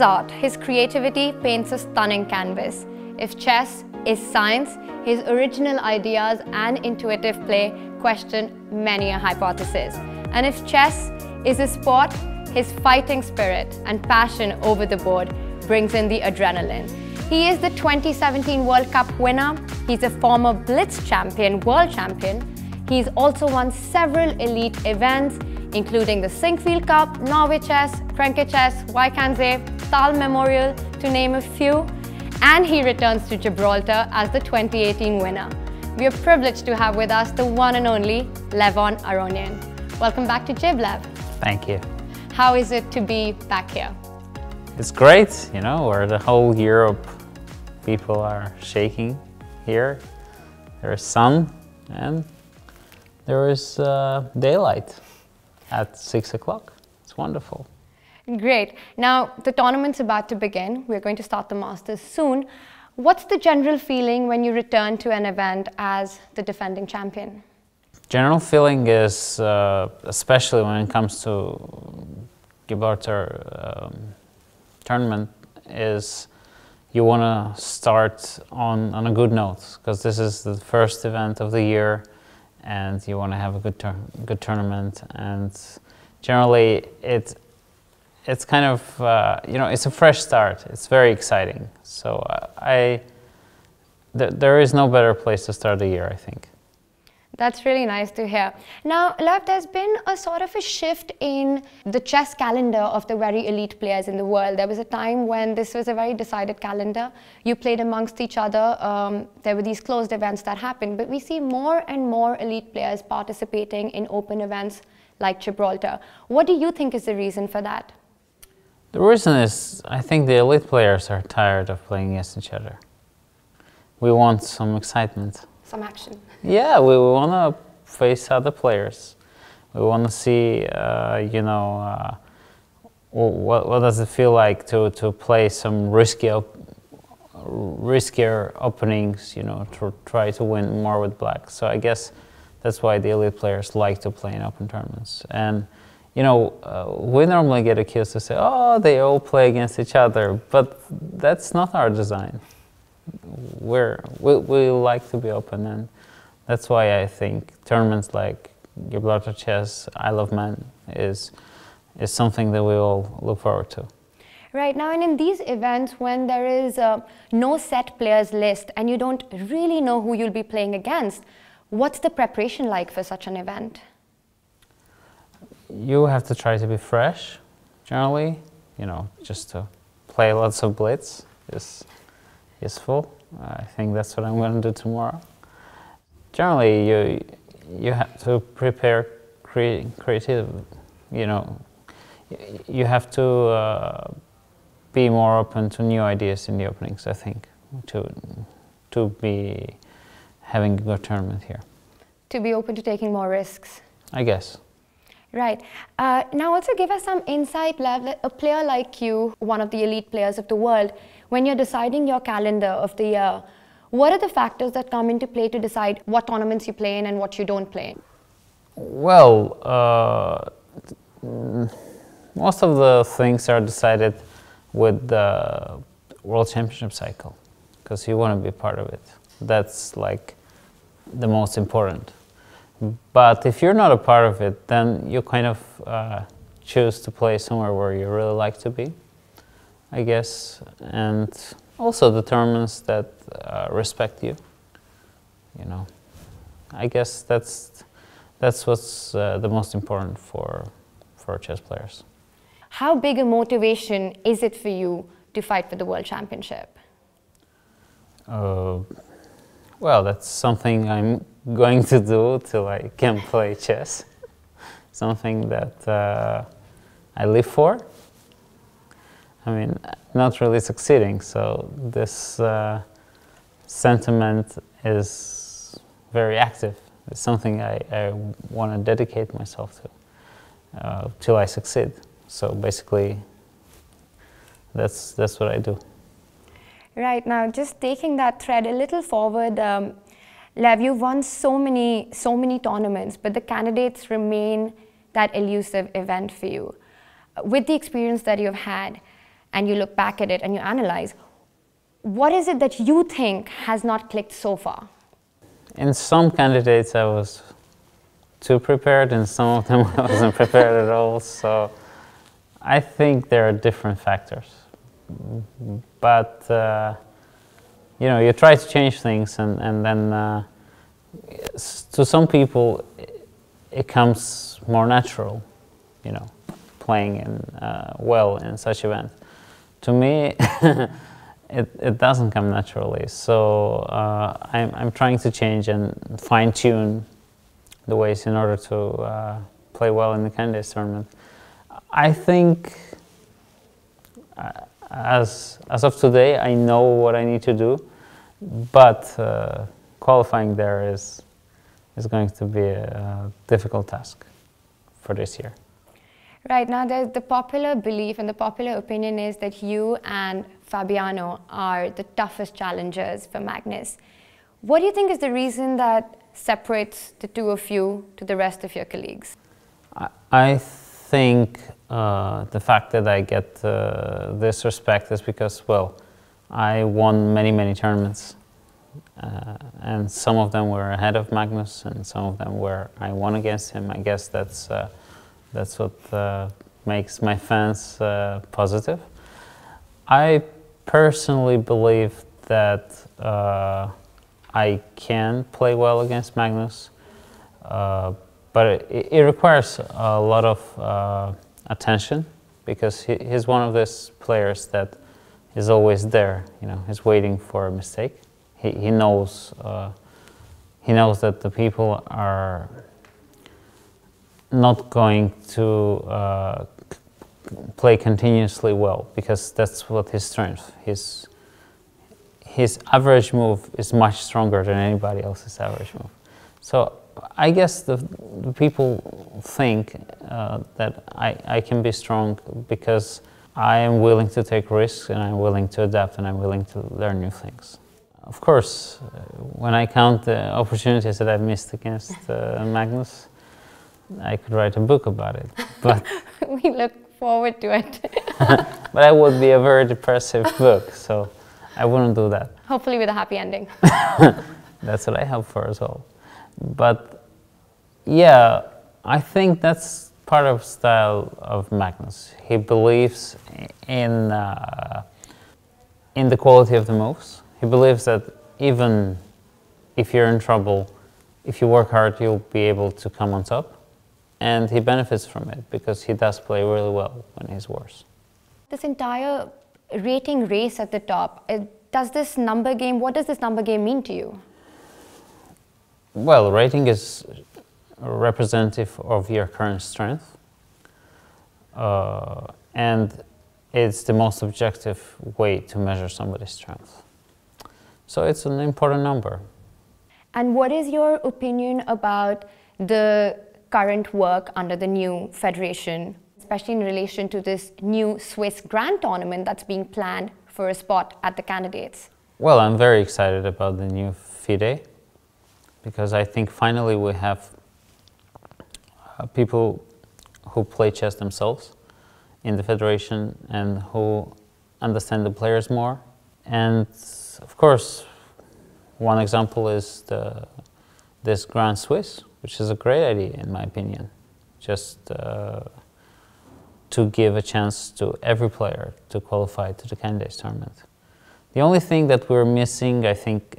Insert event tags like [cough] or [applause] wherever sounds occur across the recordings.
art, his creativity paints a stunning canvas. If chess is science, his original ideas and intuitive play question many a hypothesis. And if chess is a sport, his fighting spirit and passion over the board brings in the adrenaline. He is the 2017 World Cup winner. He's a former Blitz champion, world champion. He's also won several elite events, including the Sinquefield Cup, Norway Chess, Grenke Chess, Wijk-aan-Zee, Tal Memorial, to name a few. And he returns to Gibraltar as the 2018 winner. We are privileged to have with us the one and only Levon Aronian. Welcome back to Jiblev. Thank you. How is it to be back here? It's great, you know, where the whole Europe people are shaking here. There's sun and there is uh, daylight at six o'clock. It's wonderful. Great. Now, the tournament's about to begin. We're going to start the Masters soon. What's the general feeling when you return to an event as the defending champion? General feeling is, uh, especially when it comes to Gibraltar um, tournament, is you want to start on, on a good note because this is the first event of the year and you want to have a good, good tournament and generally it, it's kind of, uh, you know, it's a fresh start. It's very exciting. So uh, I, th there is no better place to start the year, I think. That's really nice to hear. Now, Lev, there's been a sort of a shift in the chess calendar of the very elite players in the world. There was a time when this was a very decided calendar. You played amongst each other. Um, there were these closed events that happened. But we see more and more elite players participating in open events like Gibraltar. What do you think is the reason for that? The reason is I think the elite players are tired of playing against each other. We want some excitement. Some action. Yeah, we, we want to face other players. We want to see, uh, you know, uh, what, what does it feel like to, to play some risky op riskier openings, you know, to try to win more with black. So I guess that's why the elite players like to play in open tournaments. And you know, uh, we normally get accused to say, oh, they all play against each other, but that's not our design. We're, we, we like to be open, and that's why I think tournaments like Gibraltar Chess, Isle of Man is, is something that we all look forward to. Right now, and in these events, when there is a no set players list and you don't really know who you'll be playing against, what's the preparation like for such an event? You have to try to be fresh, generally. You know, just to play lots of blitz is useful. I think that's what I'm going to do tomorrow. Generally, you you have to prepare cre creative. You know, you have to uh, be more open to new ideas in the openings. I think to to be having a good tournament here. To be open to taking more risks. I guess. Right. Uh, now also give us some insight, a player like you, one of the elite players of the world, when you're deciding your calendar of the year, what are the factors that come into play to decide what tournaments you play in and what you don't play in? Well, uh, most of the things are decided with the World Championship cycle because you want to be part of it. That's like the most important. But if you're not a part of it, then you kind of uh, choose to play somewhere where you really like to be, I guess, and also determines that uh, respect you. You know, I guess that's that's what's uh, the most important for for chess players. How big a motivation is it for you to fight for the world championship? Uh, well, that's something I'm going to do till I can play chess. Something that uh, I live for. I mean, not really succeeding, so this uh, sentiment is very active. It's something I, I want to dedicate myself to uh, till I succeed. So basically, that's, that's what I do. Right, now just taking that thread a little forward, um, Lev, you've won so many, so many tournaments, but the candidates remain that elusive event for you. With the experience that you've had, and you look back at it and you analyze, what is it that you think has not clicked so far? In some candidates, I was too prepared, and some of them [laughs] I wasn't prepared at all. So I think there are different factors. But, uh, you know, you try to change things, and, and then uh, to some people, it comes more natural, you know, playing in, uh, well in such event. To me, [laughs] it, it doesn't come naturally. So uh, I'm, I'm trying to change and fine tune the ways in order to uh, play well in the candidates tournament. I think uh, as, as of today, I know what I need to do, but uh, qualifying there is, is going to be a difficult task for this year. Right now, the popular belief and the popular opinion is that you and Fabiano are the toughest challengers for Magnus. What do you think is the reason that separates the two of you to the rest of your colleagues? I think uh, the fact that I get uh, this respect is because, well, I won many, many tournaments. Uh, and some of them were ahead of Magnus, and some of them were I won against him. I guess that's uh, that's what uh, makes my fans uh, positive. I personally believe that I can play well against Magnus, uh, but it, it, requires a lot of uh, attention because he, he's one of those players that is always there. You know, he's waiting for a mistake. He, he knows uh, he knows that the people are not going to uh, play continuously well because that's what his strength. His his average move is much stronger than anybody else's average move. So I guess the, the people think uh, that I, I can be strong because I am willing to take risks and I'm willing to adapt and I'm willing to learn new things. Of course, uh, when I count the opportunities that I've missed against uh, Magnus, I could write a book about it. But [laughs] we look forward to it. [laughs] but that would be a very depressive book, so I wouldn't do that. Hopefully with a happy ending. [laughs] that's what I hope for as well. But yeah, I think that's part of style of Magnus. He believes in uh, in the quality of the moves. He believes that even if you're in trouble, if you work hard, you'll be able to come on top and he benefits from it because he does play really well when he's worse. This entire rating race at the top, does this number game, what does this number game mean to you? Well, rating is representative of your current strength. Uh, and it's the most objective way to measure somebody's strength. So it's an important number. And what is your opinion about the current work under the new federation, especially in relation to this new Swiss Grand Tournament that's being planned for a spot at the candidates? Well, I'm very excited about the new FIDE because I think finally we have uh, people who play chess themselves in the federation and who understand the players more. And of course, one example is the, this Grand Swiss, which is a great idea in my opinion. Just uh, to give a chance to every player to qualify to the candidates tournament. The only thing that we're missing, I think,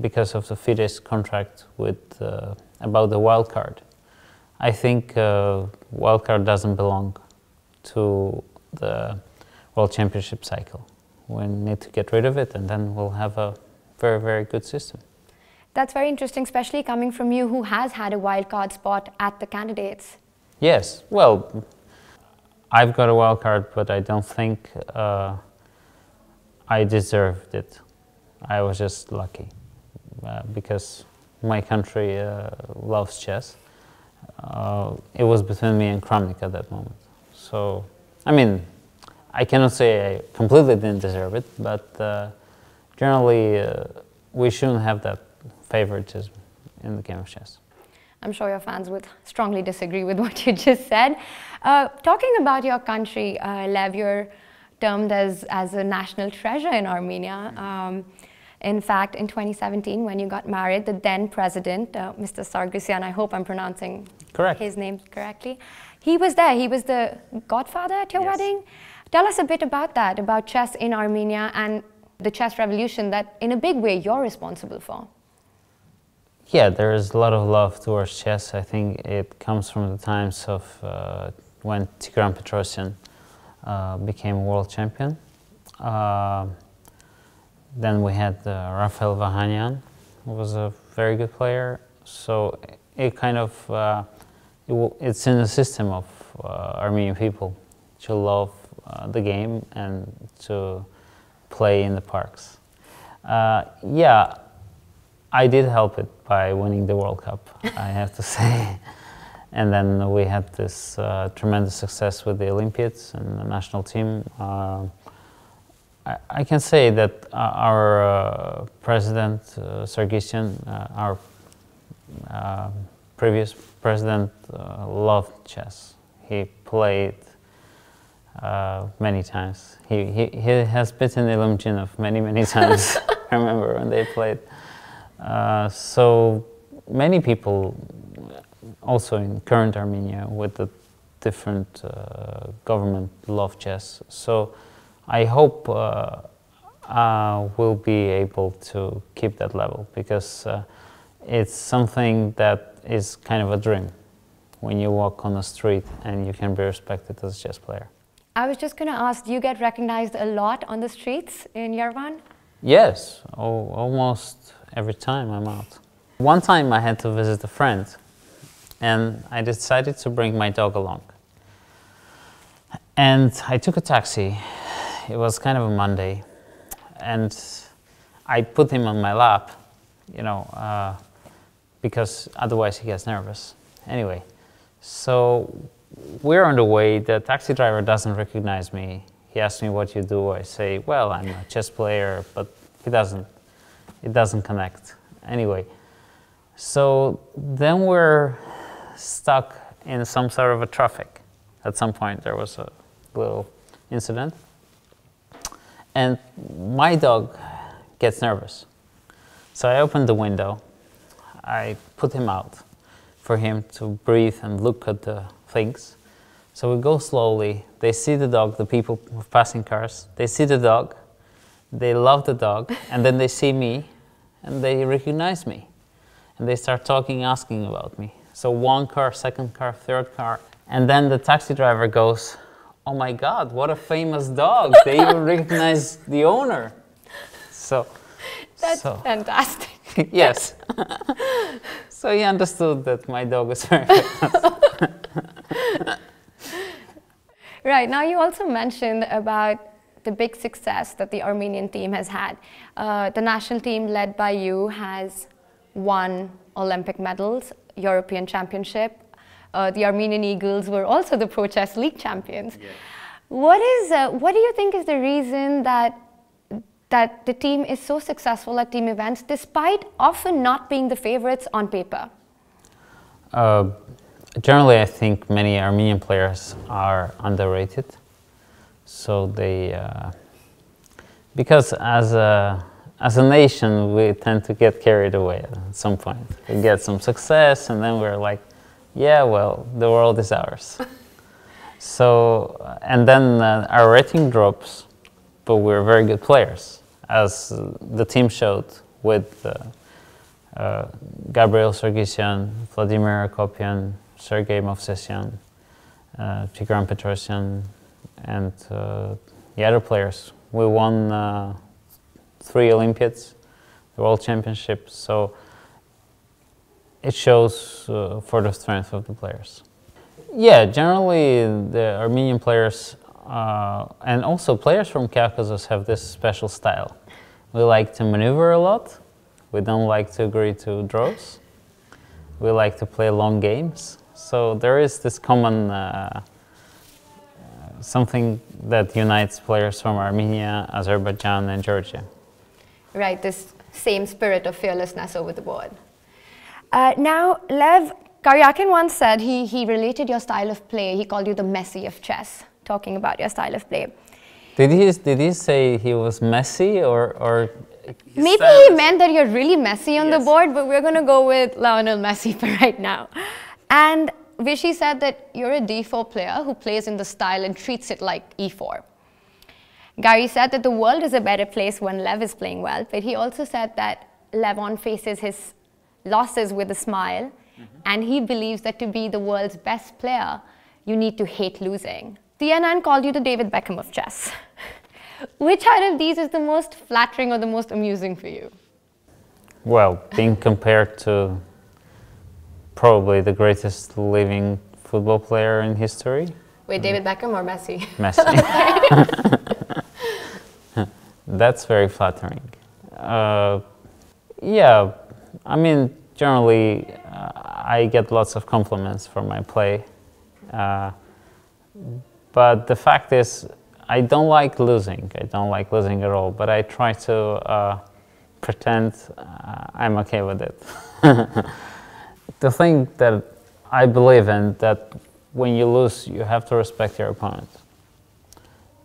because of the FIDE's contract with uh, about the wild card, I think uh, wild card doesn't belong to the World Championship cycle. We need to get rid of it, and then we'll have a very, very good system. That's very interesting, especially coming from you who has had a wildcard spot at the candidates. Yes, well, I've got a wildcard, but I don't think uh, I deserved it. I was just lucky uh, because my country uh, loves chess. Uh, it was between me and Kramnik at that moment. So, I mean, I cannot say I completely didn't deserve it, but uh, generally uh, we shouldn't have that favoritism in the game of chess. I'm sure your fans would strongly disagree with [laughs] what you just said. Uh, talking about your country, Lev, you're termed as, as a national treasure in Armenia. Um, in fact, in 2017, when you got married, the then president, uh, Mr. Sargsyan, I hope I'm pronouncing Correct. his name correctly, he was there. He was the godfather at your Yes. wedding. Tell us a bit about that, about chess in Armenia and the chess revolution that, in a big way, you're responsible for. Yeah, there is a lot of love towards chess. I think it comes from the times of uh, when Tigran Petrosyan became world champion. Uh, then we had uh, Rafael Vahanyan, who was a very good player. So it kind of uh, it it's in the system of uh, Armenian people to love uh, the game and to play in the parks. Uh, yeah, I did help it by winning the World Cup, I have to [laughs] say. And then we had this uh, tremendous success with the Olympiads and the national team. Uh, I, I can say that uh, our uh, president, uh, Sargsyan, uh, our uh, previous president, uh, loved chess. He played uh, many times. He, he, he has beaten Ilyumzhinov many, many [laughs] times. I remember when they played. Uh, so many people, also in current Armenia, with the different uh, government, love chess. So I hope uh, uh, we'll be able to keep that level because uh, it's something that is kind of a dream when you walk on the street and you can be respected as a chess player. I was just going to ask, do you get recognized a lot on the streets in Yerevan? Yes, al- almost every time I'm out. One time I had to visit a friend and I decided to bring my dog along. And I took a taxi. It was kind of a Monday. And I put him on my lap, you know, uh, because otherwise he gets nervous. Anyway, so we're on the way. The taxi driver doesn't recognize me. He asks me what you do. I say, well, I'm a chess player, but he doesn't. It doesn't connect. Anyway, so then we're stuck in some sort of a traffic. At some point, there was a little incident, and my dog gets nervous. So I open the window. I put him out for him to breathe and look at the things. So we go slowly. They see the dog, the people passing cars. They see the dog. They love the dog. And then they see me and they recognize me. And they start talking, asking about me. So one car, second car, third car. And then the taxi driver goes, Oh my God, what a famous dog. They [laughs] even recognize the owner. So, That's so fantastic. [laughs] yes. so he understood that my dog was very famous. [laughs] Right, now you also mentioned about the big success that the Armenian team has had. Uh, the national team led by you has won Olympic medals, European Championship. Uh, the Armenian Eagles were also the Pro Chess League champions. What is, uh, what do you think is the reason that that the team is so successful at team events despite often not being the favorites on paper? Uh, generally, I think many Armenian players are underrated. So they, uh, because as a as a nation, we tend to get carried away at some point. We get some success, and then we're like, yeah, well, the world is ours. [laughs] so, uh, and then uh, our rating drops, but we're very good players, as the team showed with. Uh, uh, Gabriel Sargissian, Vladimir Akopian, Sergei Movsesian, uh, Tigran Petrosyan, and uh, the other players. We won uh, three Olympiads, the World Championships, so it shows uh, for the strength of the players. Yeah, generally the Armenian players uh, and also players from Caucasus have this special style. We like to maneuver a lot. We don't like to agree to draws. We like to play long games. So there is this common uh, something that unites players from Armenia, Azerbaijan, and Georgia. Right, this same spirit of fearlessness over the board. Uh, now, Lev Karjakin once said he, he related your style of play, he called you the Messi of chess, talking about your style of play. Did he did he say he was messy or or? Maybe he meant that you're really messy on the board, but we're gonna go with Lionel Messi [laughs] for right now. And Vishy said that you're a D4 player who plays in the style and treats it like E4. Gary said that the world is a better place when Lev is playing well, but he also said that Levon faces his losses with a smile, mm-hmm. and he believes that to be the world's best player, you need to hate losing. CNN called you the David Beckham of chess. [laughs] Which out of these is the most flattering or the most amusing for you? Well, being compared to probably the greatest living football player in history, Wait, David Beckham or Messi? Messi. [laughs] [laughs] That's very flattering. Uh, yeah, I mean, generally, uh, I get lots of compliments for my play. Uh, but the fact is, I don't like losing. I don't like losing at all, but I try to uh, pretend uh, I'm okay with it. [laughs] the thing that I believe in that when you lose, you have to respect your opponent.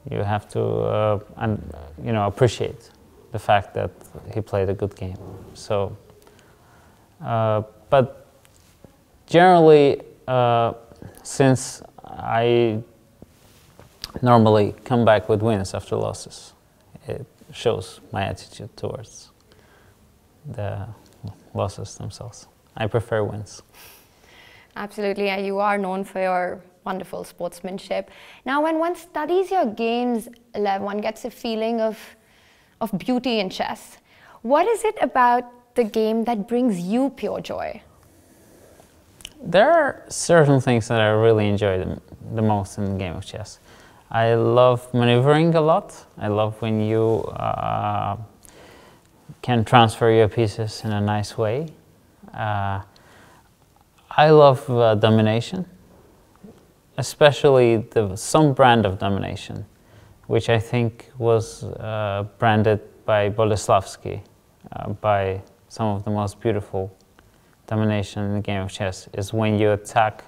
You have to, uh, and you know, appreciate the fact that he played a good game. So, uh, but generally, uh, since I normally come back with wins after losses, it shows my attitude towards the losses themselves. I prefer wins. Absolutely, and you are known for your wonderful sportsmanship. Now, when one studies your games, one gets a feeling of, of beauty in chess. What is it about the game that brings you pure joy? There are certain things that I really enjoy the, the most in the game of chess. I love maneuvering a lot. I love when you uh, can transfer your pieces in a nice way. Uh, I love uh, domination, especially the, some brand of domination, which I think was uh, branded by Boleslavsky, uh, by some of the most beautiful domination in the game of chess, is when you attack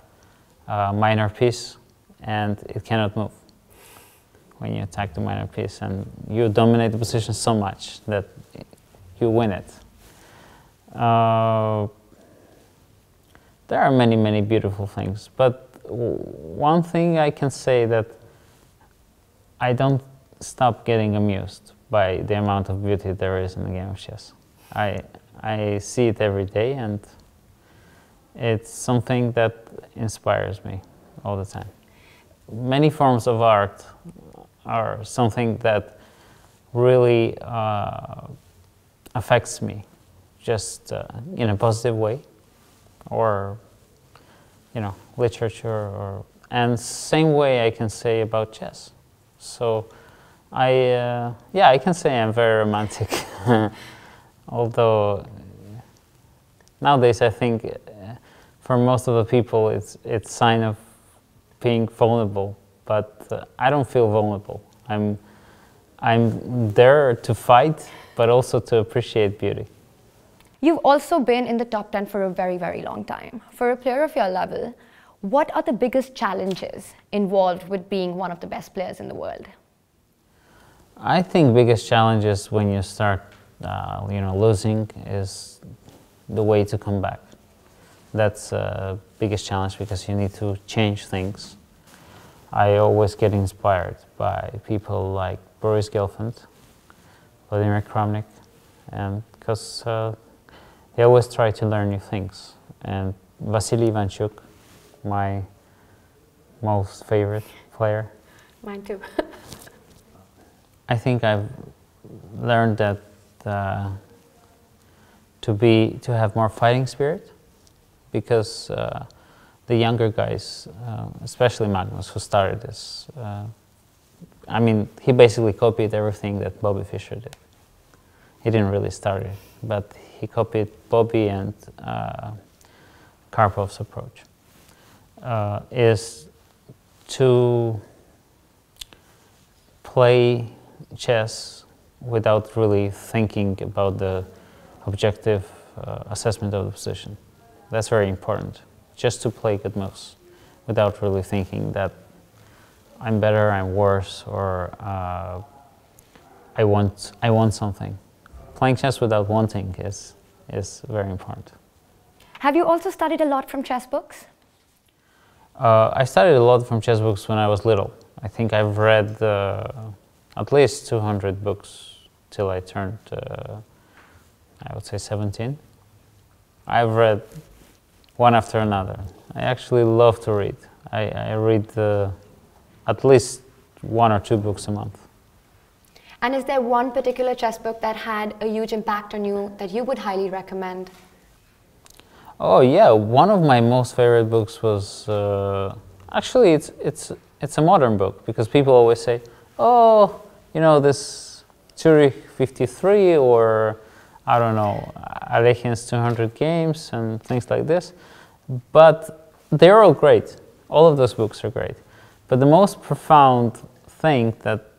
a minor piece and it cannot move. When you attack the minor piece and you dominate the position so much that you win it. Uh, there are many, many beautiful things, but one thing I can say that I don't stop getting amused by the amount of beauty there is in the game of chess. I, I see it every day, and it's something that inspires me all the time. Many forms of art are something that really uh, affects me, just uh, in a positive way or you know literature or and same way I can say about chess. So I uh, yeah I can say I'm very romantic, [laughs] although nowadays I think uh, for most of the people it's it's sign of being vulnerable, but uh, I don't feel vulnerable. I'm I'm there to fight, but also to appreciate beauty. You've also been in the top 10 for a very, very long time. For a player of your level, what are the biggest challenges involved with being one of the best players in the world? I think biggest challenges when you start, uh, you know, losing is the way to come back. That's uh, biggest challenge because you need to change things. I always get inspired by people like Boris Gelfand, Vladimir Kramnik, and because uh, they always try to learn new things. And Vasily Ivanchuk, my most favorite player. Mine too. [laughs] I think I've learned that uh, to be to have more fighting spirit, because uh, the younger guys, uh, especially Magnus, who started this, uh, I mean, he basically copied everything that Bobby Fischer did. He didn't really start it, but he copied Bobby and uh, Karpov's approach. Uh, is to play chess without really thinking about the objective uh, assessment of the position. That's very important. Just to play good moves without really thinking that I'm better, I'm worse, or uh, I want I want something. Playing chess without wanting is is very important. Have you also studied a lot from chess books? Uh, I studied a lot from chess books when I was little. I think I've read uh, at least 200 books till I turned, uh, I would say 17. I've read one after another. I actually love to read. I, I read uh, at least one or two books a month. And is there one particular chess book that had a huge impact on you that you would highly recommend? Oh yeah, one of my most favorite books was uh, actually it's it's it's a modern book because people always say, oh, you know this Zurich 53 or I don't know Alekhine 200 games and things like this, but they're all great. All of those books are great, but the most profound thing that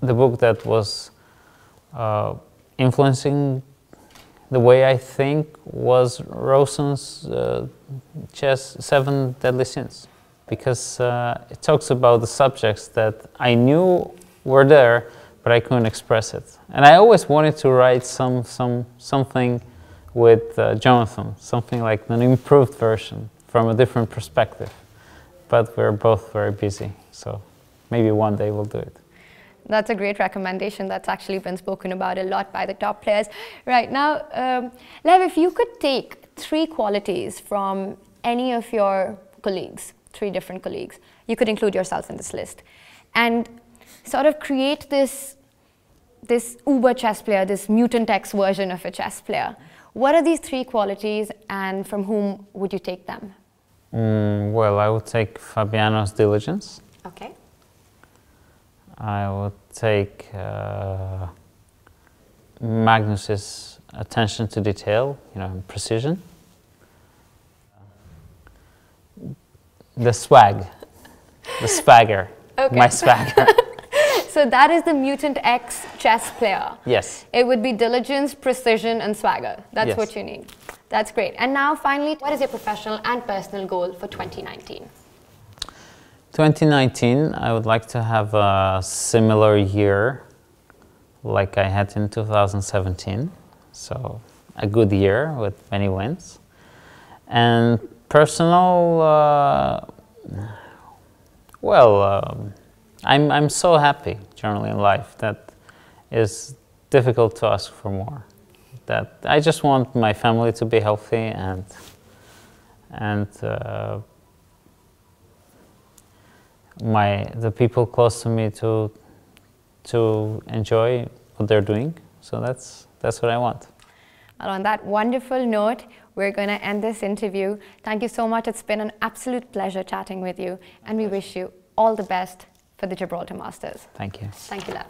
the book that was uh, influencing the way I think was Rowson's uh, chess Seven Deadly Sins, because uh, it talks about the subjects that I knew were there, but I couldn't express it. And I always wanted to write some, some, something with uh, Jonathan, something like an improved version from a different perspective. But we're both very busy, so maybe one day we'll do it. That's a great recommendation. That's actually been spoken about a lot by the top players. Right now, um, Lev, if you could take three qualities from any of your colleagues, three different colleagues, you could include yourself in this list, and sort of create this, this uber chess player, this mutant X version of a chess player. What are these three qualities and from whom would you take them? Mm, well, I would take Fabiano's diligence. I would take uh, Magnus's attention to detail, you know, precision. The swag, the swagger, Okay. my swagger. [laughs] So that is the mutant X chess player. yes. It would be diligence, precision, and swagger. That's Yes. what you need. That's great. And now, finally, what is your professional and personal goal for 2019? 2019, I would like to have a similar year like I had in 2017. So, a good year with many wins. And personal, uh, well, um, I'm, I'm so happy generally in life that it's difficult to ask for more. That I just want my family to be healthy and, and uh, my the people close to me to to enjoy what they're doing. So that's that's what I want. Well, on that wonderful note, we're going to end this interview. Thank you so much. It's been an absolute pleasure chatting with you, and we wish you all the best for the Gibraltar Masters. Thank you. Thank you, Lev.